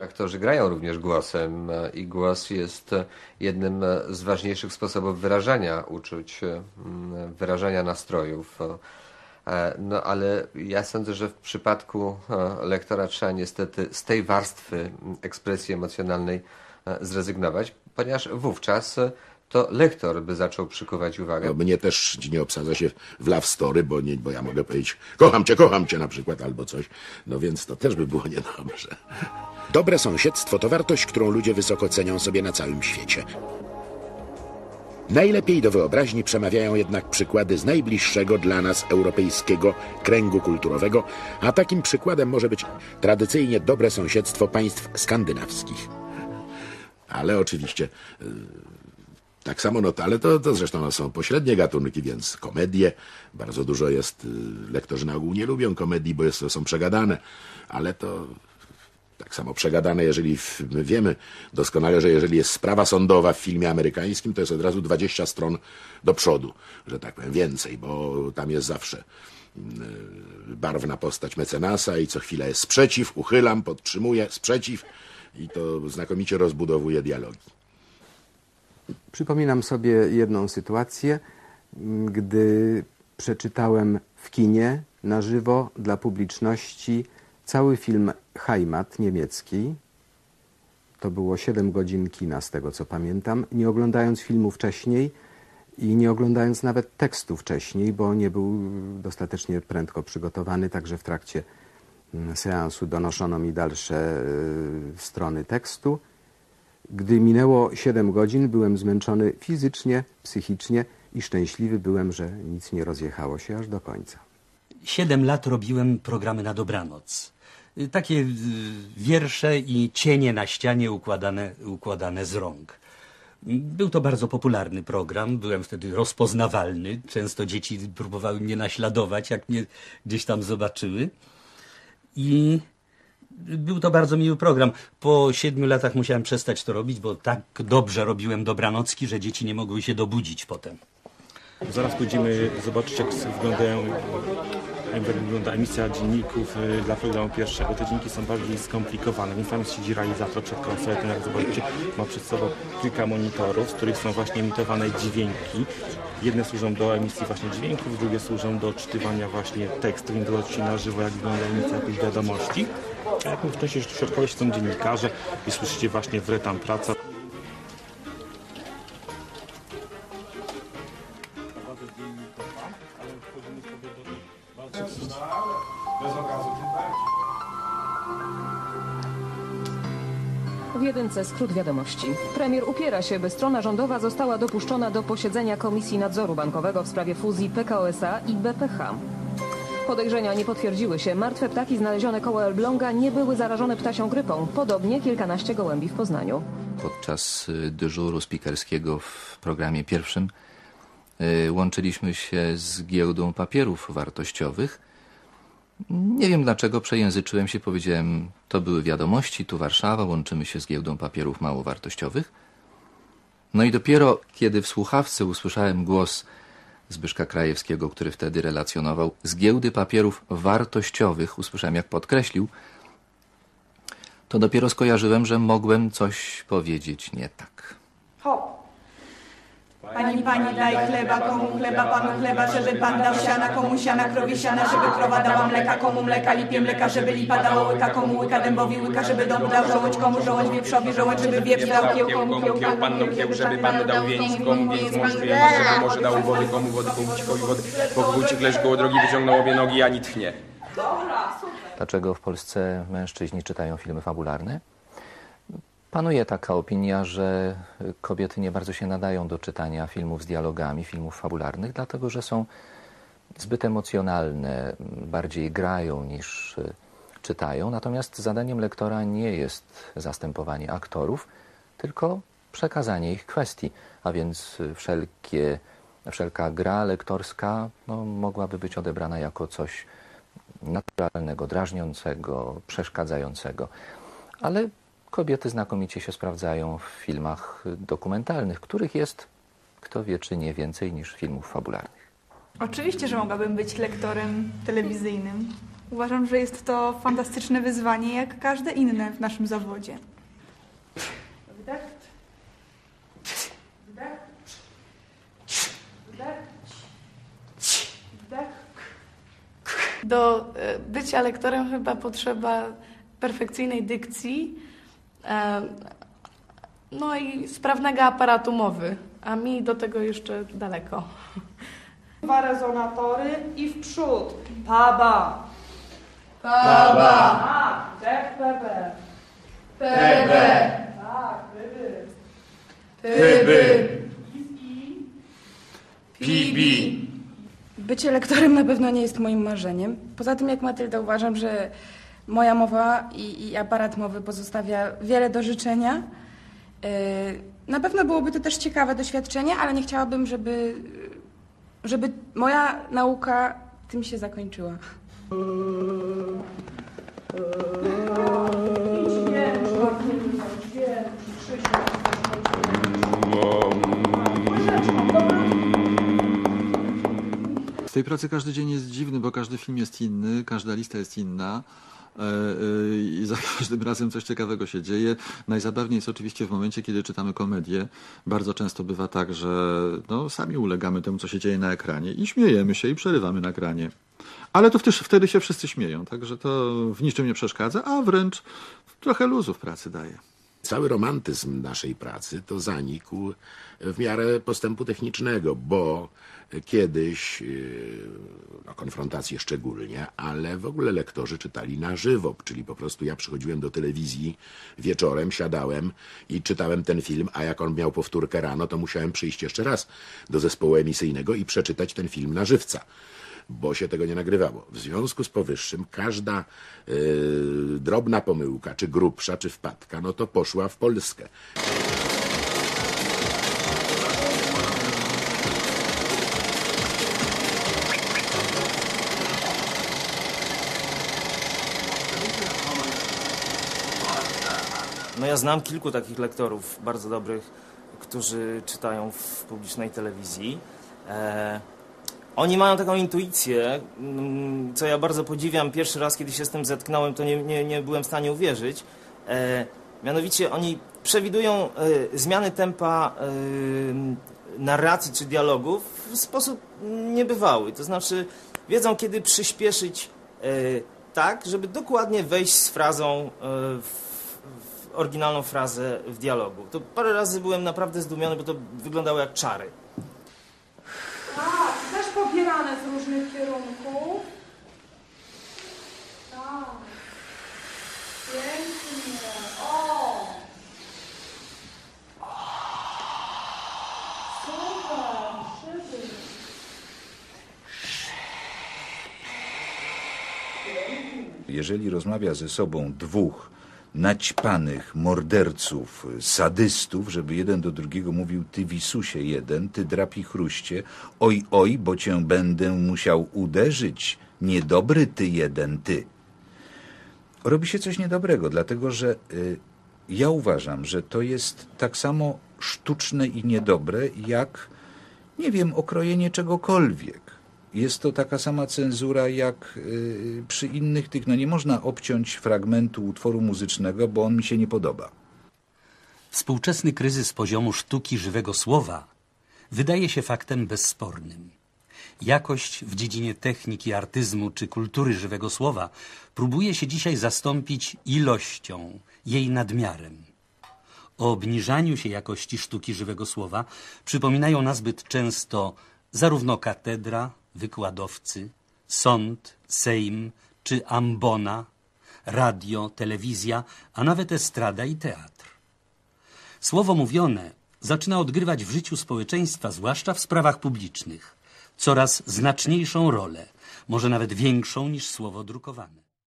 Aktorzy grają również głosem e, i głos jest e, jednym e, z ważniejszych sposobów wyrażania uczuć, wyrażania nastrojów. No ale ja sądzę, że w przypadku lektora trzeba niestety z tej warstwy ekspresji emocjonalnej zrezygnować, ponieważ wówczas to lektor by zaczął przykuwać uwagę. No, mnie też nie obsadza się w love story, bo, nie, bo ja mogę powiedzieć kocham cię, kocham cię na przykład albo coś. No więc to też by było niedobrze. Dobre sąsiedztwo to wartość, którą ludzie wysoko cenią sobie na całym świecie. Najlepiej do wyobraźni przemawiają jednak przykłady z najbliższego dla nas europejskiego kręgu kulturowego, a takim przykładem może być tradycyjnie dobre sąsiedztwo państw skandynawskich. Ale oczywiście y, tak samo, no to- to, zresztą są pośrednie gatunki, więc komedie. Bardzo dużo jest, y, lektorzy na ogół nie lubią komedii, bo jest, są przegadane, ale to tak samo przegadane, jeżeli my wiemy doskonale, że jeżeli jest sprawa sądowa w filmie amerykańskim, to jest od razu 20 stron do przodu, że tak powiem, więcej, bo tam jest zawsze mm, barwna postać mecenasa i co chwila jest sprzeciw, uchylam, podtrzymuję, sprzeciw i to znakomicie rozbudowuje dialogi. Przypominam sobie jedną sytuację, gdy przeczytałem w kinie na żywo dla publiczności cały film Heimat niemiecki. To było 7 godzin kina, z tego co pamiętam, nie oglądając filmu wcześniej i nie oglądając nawet tekstu wcześniej, bo nie był dostatecznie prędko przygotowany, także w trakcie mm, seansu donoszono mi dalsze y, strony tekstu. Gdy minęło 7 godzin, byłem zmęczony fizycznie, psychicznie i szczęśliwy byłem, że nic nie rozjechało się aż do końca. Siedem lat robiłem programy na dobranoc. Y, Takie y, wiersze i cienie na ścianie układane, układane z rąk. Był to bardzo popularny program, byłem wtedy rozpoznawalny. Często dzieci próbowały mnie naśladować, jak mnie gdzieś tam zobaczyły. I był to bardzo miły program. Po siedmiu latach musiałem przestać to robić, bo tak dobrze robiłem dobranocki, że dzieci nie mogły się dobudzić potem. Zaraz pójdziemy zobaczyć, jak wyglądają, jak wygląda emisja dzienników y, dla programu pierwszego. Te dzienniki są bardziej skomplikowane, więc tam siedzi realizator przed konsoletem, jak zobaczycie, ma przed sobą kilka monitorów, z których są właśnie emitowane dźwięki. Jedne służą do emisji właśnie dźwięków, drugie służą do odczytywania właśnie tekstu, więc zobaczycie na żywo, jak wygląda emisja jakichś wiadomości. A jak w części środkowej są dziennikarze i słyszycie właśnie w tam praca. W jedynce skrót wiadomości. Premier upiera się, by strona rządowa została dopuszczona do posiedzenia Komisji Nadzoru Bankowego w sprawie fuzji PKO SA i BPH. Podejrzenia nie potwierdziły się. Martwe ptaki znalezione koło Elbląga nie były zarażone ptasią grypą. Podobnie kilkanaście gołębi w Poznaniu. podczas y, dyżuru spikerskiego w programie pierwszym y, łączyliśmy się z giełdą papierów wartościowych. Nie wiem dlaczego przejęzyczyłem się, powiedziałem, to były wiadomości, tu Warszawa, łączymy się z giełdą papierów małowartościowych. No i dopiero kiedy w słuchawce usłyszałem głos Zbyszka Krajewskiego, który wtedy relacjonował z giełdy papierów wartościowych, usłyszałem jak podkreślił, to dopiero skojarzyłem, że mogłem coś powiedzieć nie tak. Hop. Pani, pani, daj chleba, komu chleba, panu chleba, żeby pan dał siana, komu siana, krowie siana, żeby krowa dała mleka, komu mleka, lipie mleka, żeby lipa dała łyka, komu łyka, dębowi łyka, żeby dąb dał żołądź, komu żołądź, wieprzowi żołądź, żeby wieprz dał kieł, komu kieł, kieł, pan dał kieł, żeby pan dał więc, komu więc może, żeby może dał wody, komu wody, komu cikowi wody, bo wójcik leży koło drogi, wyciągnął obie nogi, ani tchnie. Dlaczego w Polsce mężczyźni czytają filmy fabularne? Panuje taka opinia, że kobiety nie bardzo się nadają do czytania filmów z dialogami, filmów fabularnych, dlatego że są zbyt emocjonalne, bardziej grają niż y, czytają. Natomiast zadaniem lektora nie jest zastępowanie aktorów, tylko przekazanie ich kwestii, a więc wszelkie, wszelka gra lektorska no, mogłaby być odebrana jako coś naturalnego, drażniącego, przeszkadzającego. Ale kobiety znakomicie się sprawdzają w filmach dokumentalnych, których jest, kto wie, czy nie więcej niż filmów fabularnych. Oczywiście, że mogłabym być lektorem telewizyjnym. Uważam, że jest to fantastyczne wyzwanie, jak każde inne w naszym zawodzie. Wdech. Wdech. Wdech. Wdech. Do e, bycia lektorem chyba potrzeba perfekcyjnej dykcji, no i sprawnego aparatu mowy, a mi do tego jeszcze daleko. Dwa rezonatory i w przód. Paba. Baba, Tak, dech, pebe. Pebe, Tak, byby. Pyby, Pibi. Bycie lektorem na pewno nie jest moim marzeniem. Poza tym, jak Matylda, uważam, że moja mowa i, i aparat mowy pozostawia wiele do życzenia. Yy, na pewno byłoby to też ciekawe doświadczenie, ale nie chciałabym, żeby, żeby moja nauka tym się zakończyła. Tej pracy każdy dzień jest dziwny, bo każdy film jest inny, każda lista jest inna. e, e, I za każdym razem coś ciekawego się dzieje. Najzabawniej jest oczywiście w momencie, kiedy czytamy komedię. Bardzo często bywa tak, że no, sami ulegamy temu, co się dzieje na ekranie i śmiejemy się i przerywamy nagranie. Ale to wtedy, wtedy się wszyscy śmieją, także to w niczym nie przeszkadza, a wręcz trochę luzu w pracy daje. Cały romantyzm naszej pracy to zanikł w miarę postępu technicznego, bo kiedyś, yy, no konfrontacje szczególnie, ale w ogóle lektorzy czytali na żywo, czyli po prostu ja przychodziłem do telewizji wieczorem, siadałem i czytałem ten film, a jak on miał powtórkę rano, to musiałem przyjść jeszcze raz do zespołu emisyjnego i przeczytać ten film na żywca bo się tego nie nagrywało. W związku z powyższym każda yy, drobna pomyłka, czy grubsza, czy wpadka, no to poszła w Polskę. No ja znam kilku takich lektorów bardzo dobrych, którzy czytają w publicznej telewizji. E, oni mają taką intuicję, mm, co ja bardzo podziwiam. Pierwszy raz, kiedy się z tym zetknąłem, to nie, nie, nie byłem w stanie uwierzyć. E, mianowicie oni przewidują e, zmiany tempa e, narracji czy dialogów w sposób niebywały. To znaczy wiedzą, kiedy przyspieszyć e, tak, żeby dokładnie wejść z frazą e, w oryginalną frazę w dialogu. To parę razy byłem naprawdę zdumiony, bo to wyglądało jak czary. Tak, też popierane z różnych kierunków. Tak. Pięknie. O! Jeżeli rozmawia ze sobą dwóch naćpanych morderców, sadystów, żeby jeden do drugiego mówił ty wisusie jeden, ty drapi chruście, oj, oj, bo cię będę musiał uderzyć, niedobry ty jeden, ty. Robi się coś niedobrego, dlatego że y, ja uważam, że to jest tak samo sztuczne i niedobre, jak, nie wiem, okrojenie czegokolwiek. Jest to taka sama cenzura jak y, przy innych tych. No nie można obciąć fragmentu utworu muzycznego, bo on mi się nie podoba. Współczesny kryzys poziomu sztuki żywego słowa wydaje się faktem bezspornym. Jakość w dziedzinie techniki, artyzmu czy kultury żywego słowa próbuje się dzisiaj zastąpić ilością, jej nadmiarem. O obniżaniu się jakości sztuki żywego słowa przypominają nazbyt często zarówno katedra, wykładowcy, sąd, sejm czy ambona, radio, telewizja, a nawet estrada i teatr. Słowo mówione zaczyna odgrywać w życiu społeczeństwa, zwłaszcza w sprawach publicznych, coraz znaczniejszą rolę, może nawet większą niż słowo drukowane.